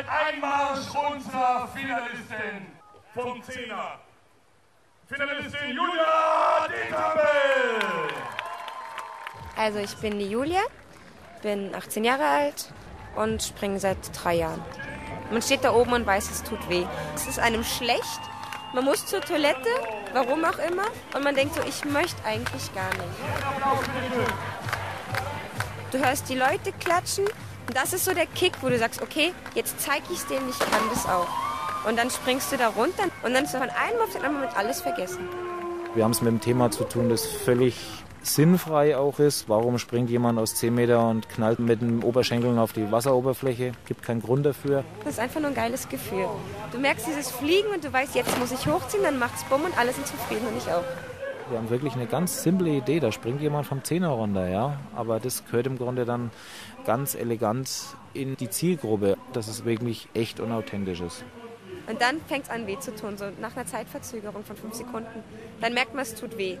seid Einmarsch unserer Finalistin vom Zehner. Finalistin Julia Dekabel. Also ich bin die Julia, bin 18 Jahre alt und springe seit drei Jahren. Man steht da oben und weiß, es tut weh. Es ist einem schlecht. Man muss zur Toilette, warum auch immer. Und man denkt so, ich möchte eigentlich gar nicht. Du hörst die Leute klatschen. Und das ist so der Kick, wo du sagst, okay, jetzt zeige ich es denen, ich kann das auch. Und dann springst du da runter und dann ist von einem auf den anderen Moment alles vergessen. Wir haben es mit dem Thema zu tun, das völlig sinnfrei auch ist. Warum springt jemand aus 10 Meter und knallt mit dem Oberschenkeln auf die Wasseroberfläche? Gibt keinen Grund dafür. Das ist einfach nur ein geiles Gefühl. Du merkst dieses Fliegen und du weißt, jetzt muss ich hochziehen, dann macht's bumm und alle sind zufrieden und ich auch. Wir haben wirklich eine ganz simple Idee. Da springt jemand vom Zehner runter, ja. Aber das gehört im Grunde dann ganz elegant in die Zielgruppe, dass es wirklich echt und authentisch ist. Und dann fängt es an weh zu tun, so nach einer Zeitverzögerung von fünf Sekunden. Dann merkt man, es tut weh.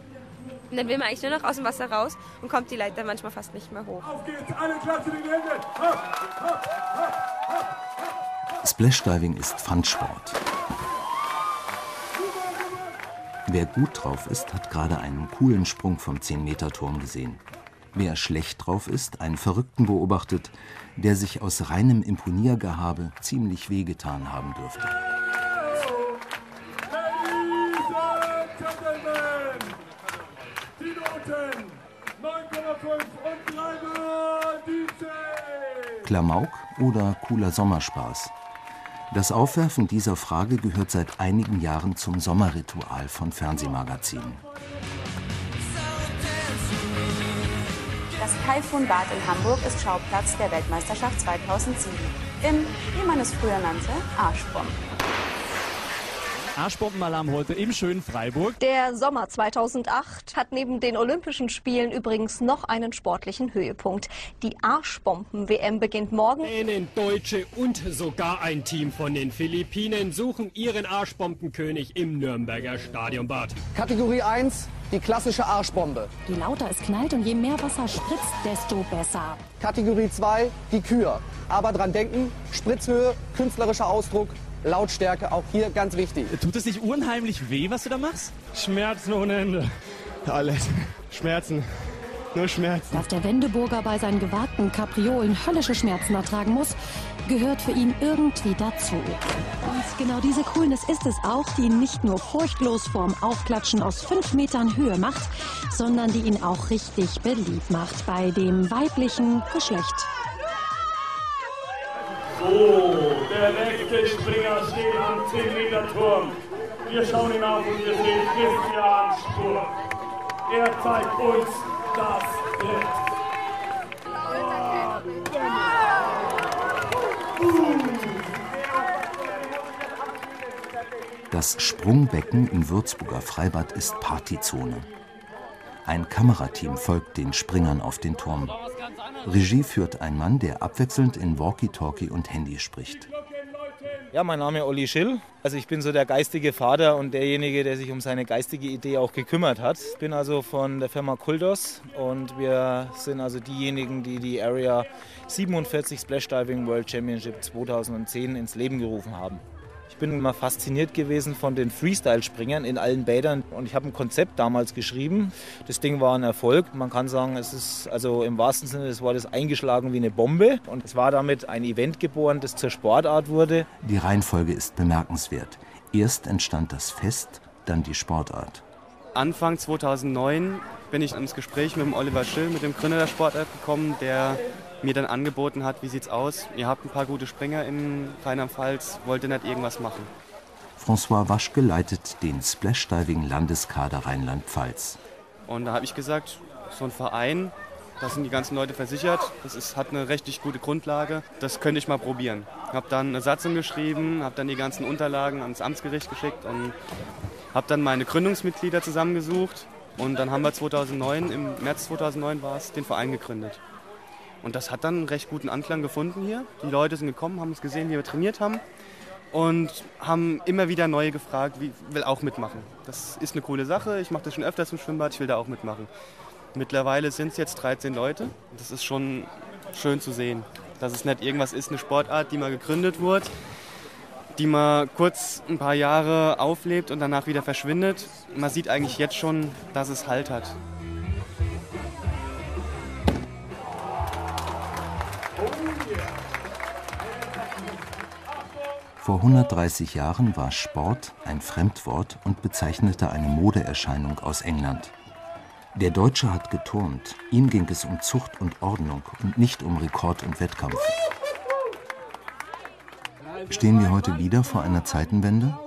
Und dann will man eigentlich nur noch aus dem Wasser raus und kommt die Leiter manchmal fast nicht mehr hoch. Auf geht's, alle klatschen in die Hände. Hopp, hopp, hopp, Splashdiving ist Fun-Sport. Wer gut drauf ist, hat gerade einen coolen Sprung vom 10-Meter-Turm gesehen. Wer schlecht drauf ist, einen Verrückten beobachtet, der sich aus reinem Imponiergehabe ziemlich wehgetan haben dürfte. Klamauk oder cooler Sommerspaß? Das Aufwerfen dieser Frage gehört seit einigen Jahren zum Sommerritual von Fernsehmagazinen. Das Taifun-Bad in Hamburg ist Schauplatz der Weltmeisterschaft 2007 im, wie man es früher nannte, Arschbomben. Arschbombenalarm heute im schönen Freiburg. Der Sommer 2008 hat neben den Olympischen Spielen übrigens noch einen sportlichen Höhepunkt. Die Arschbomben-WM beginnt morgen. Dänen, Deutsche und sogar ein Team von den Philippinen suchen ihren Arschbombenkönig im Nürnberger Stadionbad. Kategorie 1, die klassische Arschbombe. Je lauter es knallt und je mehr Wasser spritzt, desto besser. Kategorie 2, die Kür. Aber dran denken, Spritzhöhe, künstlerischer Ausdruck, Lautstärke, auch hier ganz wichtig. Tut es nicht unheimlich weh, was du da machst? Schmerzen ohne Ende. Alles. Schmerzen. Nur Schmerzen. Dass der Wendeburger bei seinen gewagten Kapriolen höllische Schmerzen ertragen muss, gehört für ihn irgendwie dazu. Und genau diese Coolness ist es auch, die ihn nicht nur furchtlos vorm Aufklatschen aus fünf Metern Höhe macht, sondern die ihn auch richtig beliebt macht bei dem weiblichen Geschlecht. So, der nächste Springer steht am 10-Meter-Turm. Wir schauen ihn auf und wir sehen Christian Sturm. Er zeigt uns das Brett. Das Sprungbecken im Würzburger Freibad ist Partyzone. Ein Kamerateam folgt den Springern auf den Turm. Regie führt ein Mann, der abwechselnd in Walkie-Talkie und Handy spricht. Ja, mein Name ist Olli Schill. Also ich bin so der geistige Vater und derjenige, der sich um seine geistige Idee auch gekümmert hat. Ich bin also von der Firma Kuldos und wir sind also diejenigen, die die Area 47 Splash Diving World Championship 2010 ins Leben gerufen haben bin immer fasziniert gewesen von den Freestyle-Springern in allen Bädern und ich habe ein Konzept damals geschrieben. Das Ding war ein Erfolg. Man kann sagen, es ist also im wahrsten Sinne des Wortes eingeschlagen wie eine Bombe und es war damit ein Event geboren, das zur Sportart wurde. Die Reihenfolge ist bemerkenswert. Erst entstand das Fest, dann die Sportart. Anfang 2009 bin ich ins Gespräch mit dem Oliver Schill, mit dem Gründer der Sportart gekommen, der mir dann angeboten hat, wie sieht's aus? Ihr habt ein paar gute Springer in Rheinland-Pfalz, wollt ihr nicht irgendwas machen? François Waschke leitet den Splashdiving-Landeskader Rheinland-Pfalz. Und da habe ich gesagt, so ein Verein, da sind die ganzen Leute versichert, das ist, hat eine richtig gute Grundlage, das könnte ich mal probieren. Habe dann eine Satzung geschrieben, habe dann die ganzen Unterlagen ans Amtsgericht geschickt und habe dann meine Gründungsmitglieder zusammengesucht und dann haben wir 2009, im März 2009 war es, den Verein gegründet. Und das hat dann einen recht guten Anklang gefunden hier. Die Leute sind gekommen, haben es gesehen, wie wir trainiert haben und haben immer wieder neue gefragt, wie will auch mitmachen. Das ist eine coole Sache. Ich mache das schon öfters im Schwimmbad, ich will da auch mitmachen. Mittlerweile sind es jetzt 13 Leute. Das ist schon schön zu sehen. Dass es nicht irgendwas ist, eine Sportart, die mal gegründet wurde, die mal kurz ein paar Jahre auflebt und danach wieder verschwindet. Man sieht eigentlich jetzt schon, dass es Halt hat. Vor 130 Jahren war Sport ein Fremdwort und bezeichnete eine Modeerscheinung aus England. Der Deutsche hat geturnt. Ihm ging es um Zucht und Ordnung und nicht um Rekord und Wettkampf. Stehen wir heute wieder vor einer Zeitenwende?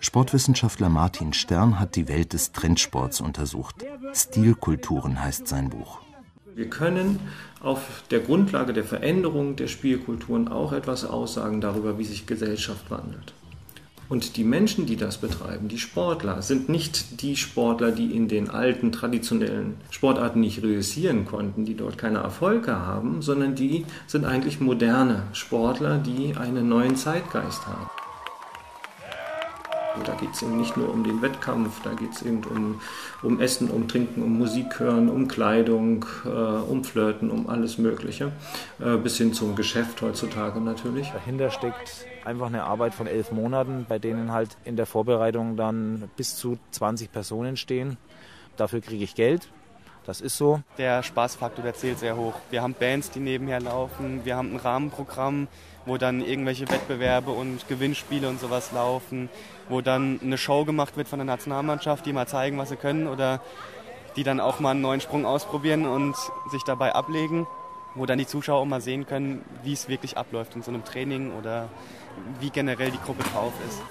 Sportwissenschaftler Martin Stern hat die Welt des Trendsports untersucht. Stilkulturen heißt sein Buch. Wir können auf der Grundlage der Veränderung der Spielkulturen auch etwas aussagen darüber, wie sich Gesellschaft wandelt. Und die Menschen, die das betreiben, die Sportler, sind nicht die Sportler, die in den alten traditionellen Sportarten nicht reüssieren konnten, die dort keine Erfolge haben, sondern die sind eigentlich moderne Sportler, die einen neuen Zeitgeist haben. Da geht es eben nicht nur um den Wettkampf, da geht es eben um, um Essen, um Trinken, um Musik hören, um Kleidung, äh, um Flirten, um alles Mögliche, äh, bis hin zum Geschäft heutzutage natürlich. Dahinter steckt einfach eine Arbeit von elf Monaten, bei denen halt in der Vorbereitung dann bis zu 20 Personen stehen. Dafür kriege ich Geld. Das ist so. Der Spaßfaktor, der zählt sehr hoch. Wir haben Bands, die nebenher laufen. Wir haben ein Rahmenprogramm, wo dann irgendwelche Wettbewerbe und Gewinnspiele und sowas laufen, wo dann eine Show gemacht wird von der Nationalmannschaft, die mal zeigen, was sie können oder die dann auch mal einen neuen Sprung ausprobieren und sich dabei ablegen, wo dann die Zuschauer auch mal sehen können, wie es wirklich abläuft in so einem Training oder wie generell die Gruppe drauf ist.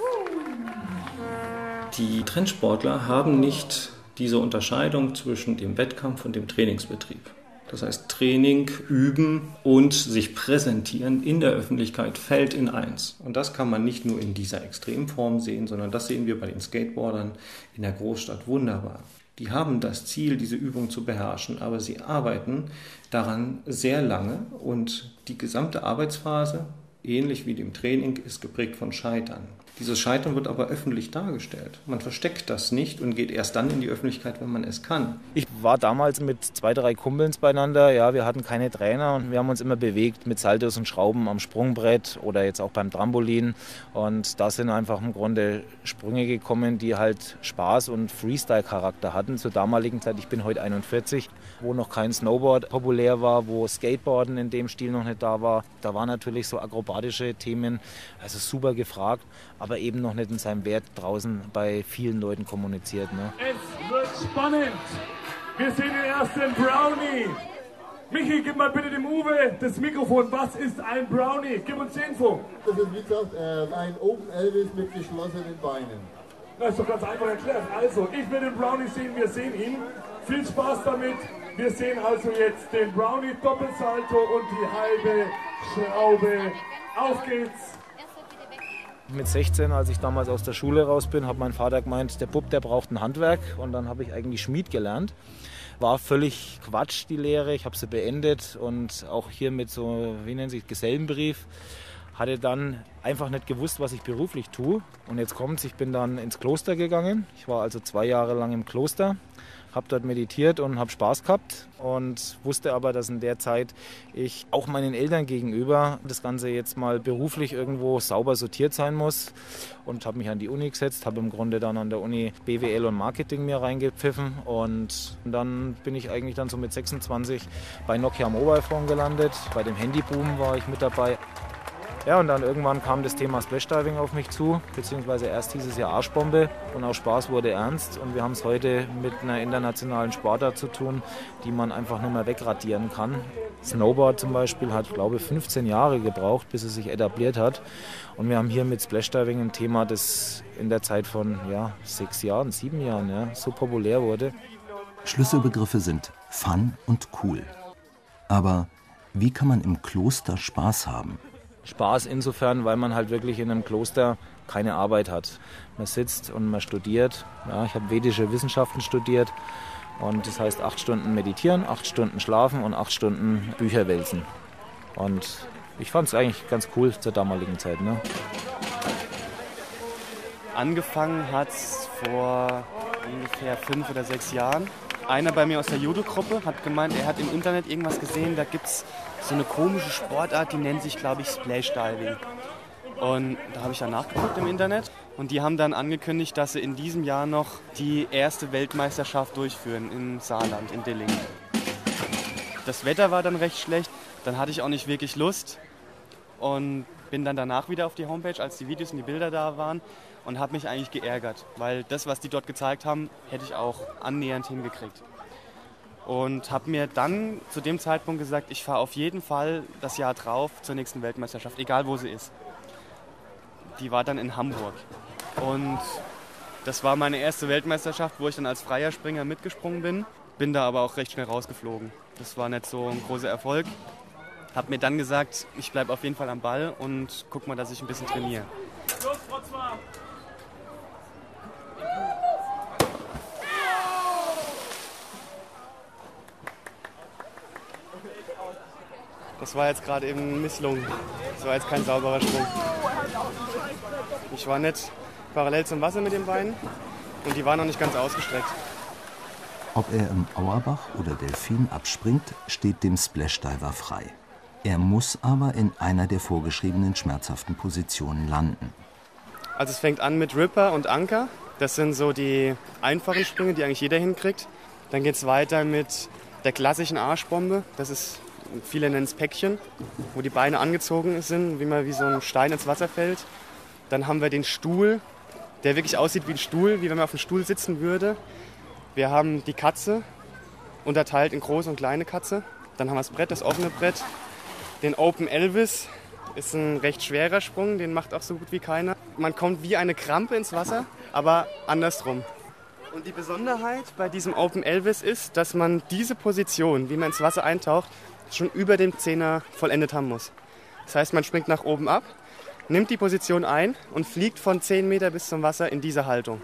Die Trendsportler haben nicht diese Unterscheidung zwischen dem Wettkampf und dem Trainingsbetrieb. Das heißt, Training, Üben und sich präsentieren in der Öffentlichkeit fällt in eins. Und das kann man nicht nur in dieser Extremform sehen, sondern das sehen wir bei den Skateboardern in der Großstadt wunderbar. Die haben das Ziel, diese Übung zu beherrschen, aber sie arbeiten daran sehr lange und die gesamte Arbeitsphase, ähnlich wie dem Training, ist geprägt von Scheitern. Dieses Scheitern wird aber öffentlich dargestellt. Man versteckt das nicht und geht erst dann in die Öffentlichkeit, wenn man es kann. Ich war damals mit zwei, drei Kumpels beieinander. Ja, wir hatten keine Trainer und wir haben uns immer bewegt mit Saltos und Schrauben am Sprungbrett oder jetzt auch beim Trampolin. Und da sind einfach im Grunde Sprünge gekommen, die halt Spaß und Freestyle-Charakter hatten zur damaligen Zeit. Ich bin heute 41, wo noch kein Snowboard populär war, wo Skateboarden in dem Stil noch nicht da war. Da waren natürlich so akrobatische Themen, also super gefragt aber eben noch nicht in seinem Wert draußen bei vielen Leuten kommuniziert. Ne? Es wird spannend. Wir sehen den ersten Brownie. Michi, gib mal bitte dem Uwe das Mikrofon. Was ist ein Brownie? Gib uns die Info. Das ist wie gesagt äh, ein Open Elvis mit geschlossenen Beinen. Das ist doch ganz einfach erklärt. Also, ich will den Brownie sehen, wir sehen ihn. Viel Spaß damit. Wir sehen also jetzt den Brownie Doppelsalto und die halbe Schraube. Auf geht's. Mit 16, als ich damals aus der Schule raus bin, hat mein Vater gemeint, der Bub, der braucht ein Handwerk. Und dann habe ich eigentlich Schmied gelernt. War völlig Quatsch, die Lehre. Ich habe sie beendet und auch hier mit so, wie nennt sich, Gesellenbrief. Hatte dann einfach nicht gewusst, was ich beruflich tue. Und jetzt kommt's, ich bin dann ins Kloster gegangen. Ich war also zwei Jahre lang im Kloster habe dort meditiert und habe Spaß gehabt und wusste aber, dass in der Zeit ich auch meinen Eltern gegenüber das Ganze jetzt mal beruflich irgendwo sauber sortiert sein muss und habe mich an die Uni gesetzt, habe im Grunde dann an der Uni BWL und Marketing mir reingepfiffen und dann bin ich eigentlich dann so mit 26 bei Nokia Mobile Phone gelandet, bei dem Handyboom war ich mit dabei. Ja, und dann irgendwann kam das Thema Splashdiving auf mich zu, beziehungsweise erst hieß es Arschbombe und auch Spaß wurde ernst und wir haben es heute mit einer internationalen Sportart zu tun, die man einfach nur mehr wegradieren kann. Snowboard zum Beispiel hat, glaube ich, 15 Jahre gebraucht, bis es sich etabliert hat und wir haben hier mit Splashdiving ein Thema, das in der Zeit von ja, sechs Jahren, sieben Jahren ja, so populär wurde. Schlüsselbegriffe sind Fun und cool. Aber wie kann man im Kloster Spaß haben? Spaß insofern, weil man halt wirklich in einem Kloster keine Arbeit hat. Man sitzt und man studiert. Ja, ich habe vedische Wissenschaften studiert und das heißt acht Stunden meditieren, acht Stunden schlafen und acht Stunden Bücher wälzen. Und ich fand es eigentlich ganz cool zur damaligen Zeit. Ne? Angefangen hat es vor ungefähr fünf oder sechs Jahren. Einer bei mir aus der Judo-Gruppe hat gemeint, er hat im Internet irgendwas gesehen, da gibt es so eine komische Sportart, die nennt sich, glaube ich, Splash Diving. Und da habe ich dann nachgeguckt im Internet und die haben dann angekündigt, dass sie in diesem Jahr noch die erste Weltmeisterschaft durchführen im Saarland, in Dillingen. Das Wetter war dann recht schlecht, dann hatte ich auch nicht wirklich Lust und bin dann danach wieder auf die Homepage, als die Videos und die Bilder da waren und habe mich eigentlich geärgert, weil das, was die dort gezeigt haben, hätte ich auch annähernd hingekriegt. Und habe mir dann zu dem Zeitpunkt gesagt, ich fahre auf jeden Fall das Jahr drauf zur nächsten Weltmeisterschaft, egal wo sie ist die war dann in Hamburg. Und das war meine erste Weltmeisterschaft, wo ich dann als freier Springer mitgesprungen bin. Bin da aber auch recht schnell rausgeflogen. Das war nicht so ein großer Erfolg. Hab mir dann gesagt, ich bleibe auf jeden Fall am Ball und guck mal, dass ich ein bisschen trainiere. Das war jetzt gerade eben misslungen. Das war jetzt kein sauberer Sprung. Ich war nicht parallel zum Wasser mit den Beinen und die waren noch nicht ganz ausgestreckt. Ob er im Auerbach oder Delfin abspringt, steht dem Splashdiver frei. Er muss aber in einer der vorgeschriebenen schmerzhaften Positionen landen. Also es fängt an mit Ripper und Anker. Das sind so die einfachen Sprünge, die eigentlich jeder hinkriegt. Dann geht es weiter mit der klassischen Arschbombe. Das ist, viele nennen es Päckchen, wo die Beine angezogen sind, wie man wie so ein Stein ins Wasser fällt. Dann haben wir den Stuhl, der wirklich aussieht wie ein Stuhl, wie wenn man auf einem Stuhl sitzen würde. Wir haben die Katze, unterteilt in große und kleine Katze. Dann haben wir das Brett, das offene Brett. Den Open Elvis ist ein recht schwerer Sprung, den macht auch so gut wie keiner. Man kommt wie eine Krampe ins Wasser, aber andersrum. Und die Besonderheit bei diesem Open Elvis ist, dass man diese Position, wie man ins Wasser eintaucht, schon über dem Zehner vollendet haben muss. Das heißt, man springt nach oben ab, nimmt die Position ein und fliegt von 10 Meter bis zum Wasser in dieser Haltung.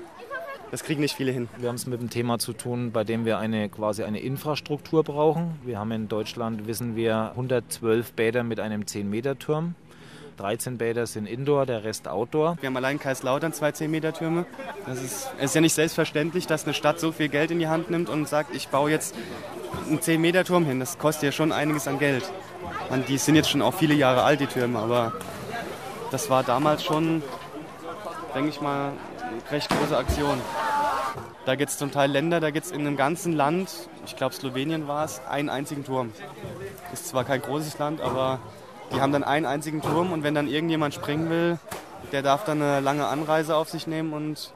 Das kriegen nicht viele hin. Wir haben es mit einem Thema zu tun, bei dem wir eine, quasi eine Infrastruktur brauchen. Wir haben in Deutschland, wissen wir, 112 Bäder mit einem 10-Meter-Turm. 13 Bäder sind Indoor, der Rest Outdoor. Wir haben allein Kaiserslautern zwei 10-Meter-Türme. Es ist, ist ja nicht selbstverständlich, dass eine Stadt so viel Geld in die Hand nimmt und sagt, ich baue jetzt einen 10-Meter-Turm hin. Das kostet ja schon einiges an Geld. Und die sind jetzt schon auch viele Jahre alt, die Türme, aber das war damals schon, denke ich mal, eine recht große Aktion. Da gibt es zum Teil Länder, da gibt es in einem ganzen Land, ich glaube Slowenien war es, einen einzigen Turm. Ist zwar kein großes Land, aber die haben dann einen einzigen Turm und wenn dann irgendjemand springen will, der darf dann eine lange Anreise auf sich nehmen und